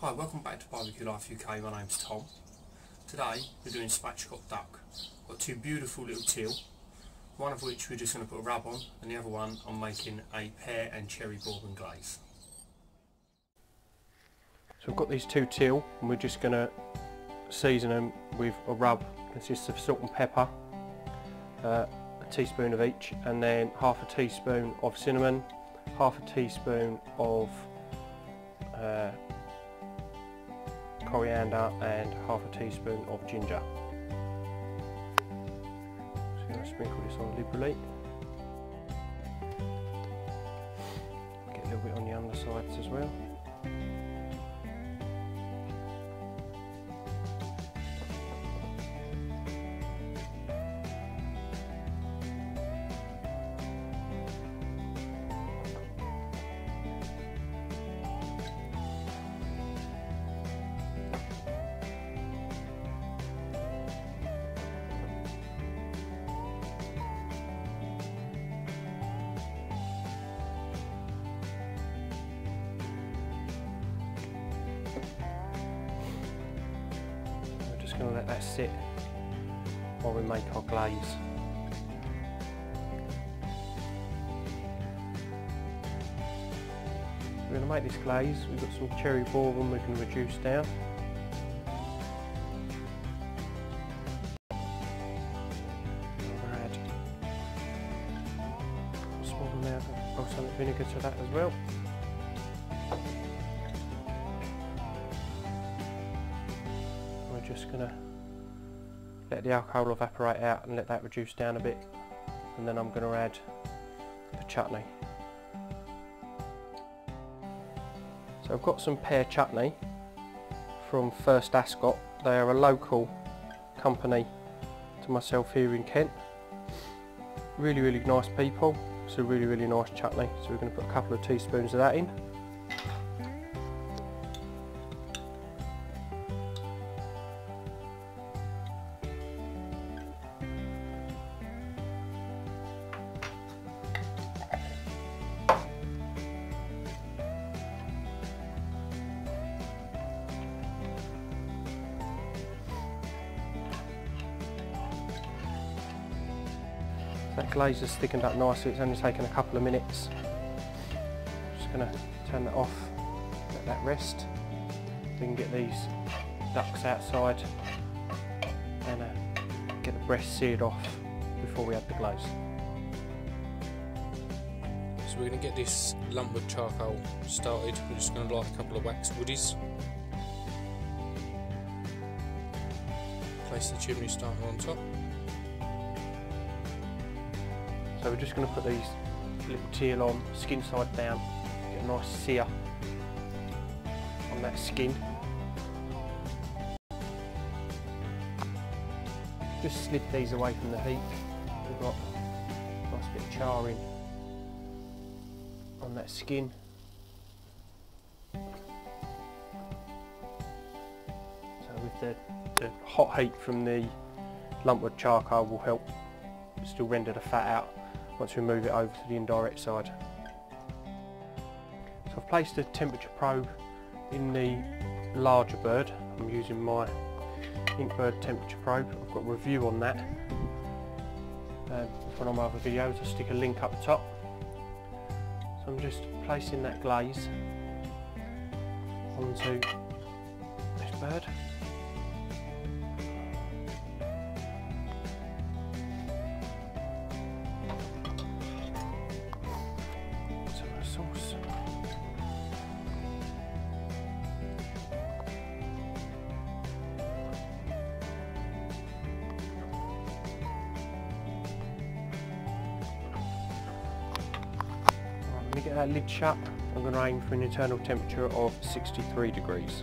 Hi, welcome back to Barbecue Life UK. My name's Tom. Today we're doing spatchcock duck. Got two beautiful little teal, one of which we're just going to put a rub on, and the other one I'm making a pear and cherry bourbon glaze. So we've got these two teal, and we're just going to season them with a rub. It consists of salt and pepper, uh, a teaspoon of each, and then half a teaspoon of cinnamon, half a teaspoon of uh, coriander and half a teaspoon of ginger. Just going to sprinkle this on liberally. Get a little bit on the undersides as well. Sit while we make our glaze. We're going to make this glaze. We've got some cherry bourbon we can reduce down. Small amount of balsamic vinegar to that as well. We're just going to let the alcohol evaporate out and let that reduce down a bit and then I'm going to add the chutney. So I've got some pear chutney from First Ascot. They are a local company to myself here in Kent. Really really nice people. It's a really really nice chutney so we're going to put a couple of teaspoons of that in. That glaze has thickened up nicely, it's only taken a couple of minutes. Just going to turn that off, let that rest. We can get these ducks outside and uh, get the breast seared off before we add the glaze. So we're going to get this lumpwood charcoal started. We're just going to light a couple of wax woodies. Place the chimney starter on top. So we're just going to put these little teal on, skin side down, get a nice sear on that skin. Just slip these away from the heat. We've got a nice bit of charring on that skin. So with the, the hot heat from the lumpwood charcoal will help still render the fat out once we move it over to the indirect side. So I've placed a temperature probe in the larger bird. I'm using my Inkbird temperature probe. I've got a review on that. Um, it's one of my other videos. I'll stick a link up the top. So I'm just placing that glaze onto this bird. Let get that lid shut. I'm going to aim for an internal temperature of 63 degrees.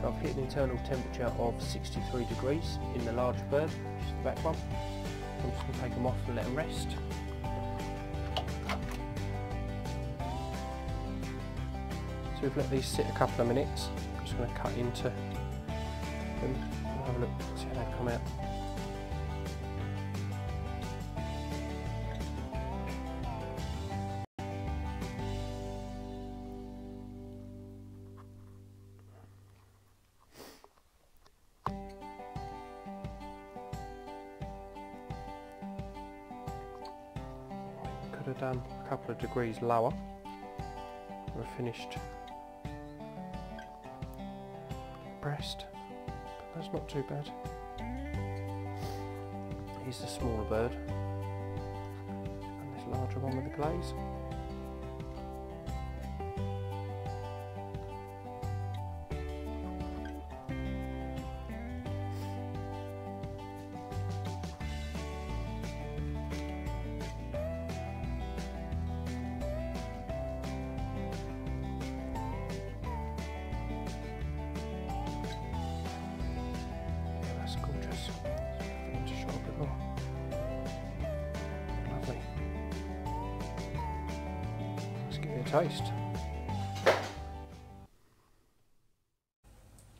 So I've hit an internal temperature of 63 degrees in the large bird, which is the back one. I'm just going to take them off and let them rest. So we've let these sit a couple of minutes. I'm just going to cut into them and have a look, see how they come out. Could have done a couple of degrees lower. We've finished breast, that's not too bad. Here's the smaller bird, and this larger one with the glaze.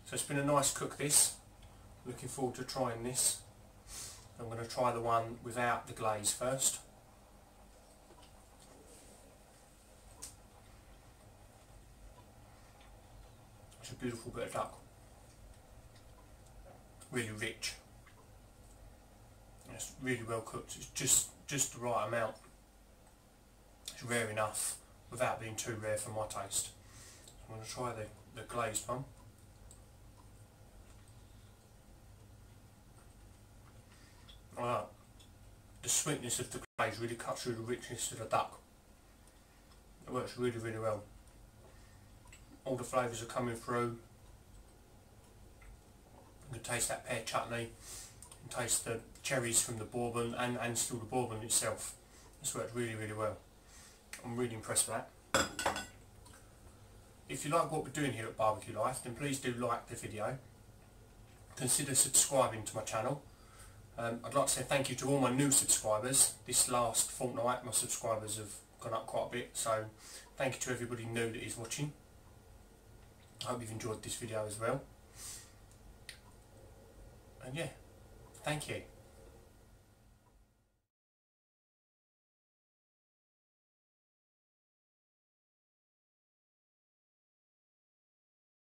So it's been a nice cook this. Looking forward to trying this. I'm going to try the one without the glaze first. It's a beautiful bit of duck. Really rich. It's really well cooked. It's just just the right amount. It's rare enough without being too rare for my taste. I'm going to try the, the glazed one. Right. The sweetness of the glaze really cuts through the richness of the duck. It works really, really well. All the flavours are coming through. You can taste that pear chutney, you can taste the cherries from the bourbon and, and still the bourbon itself. It's worked really, really well. I'm really impressed with that. If you like what we're doing here at Barbecue Life, then please do like the video. Consider subscribing to my channel. Um, I'd like to say thank you to all my new subscribers. This last fortnight my subscribers have gone up quite a bit, so thank you to everybody new that is watching. I hope you've enjoyed this video as well. And yeah, thank you.